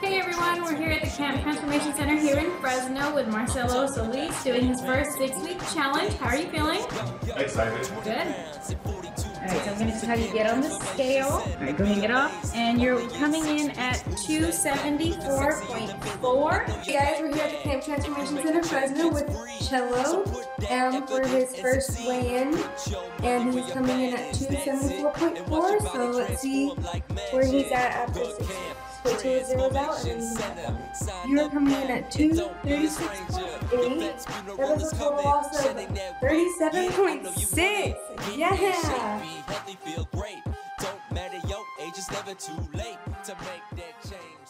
Hey everyone, we're here at the Camp Transformation Center here in Fresno with Marcelo Solis doing his first six week challenge. How are you feeling? Excited. Good. Alright, so I'm gonna have you get on the scale. Alright, go ahead and get off. And you're coming in at 274.4. Hey guys, we're here at the Camp Transformation Center Fresno with Cello um, for his first weigh-in, and he's coming in at 274.4. So let's see where he's at after six. Put two zeros out, and then you're coming in at 236.8. That was a total loss of 37.6. Yeah. healthy, feel great. Don't matter your age, it's never too late to make that change.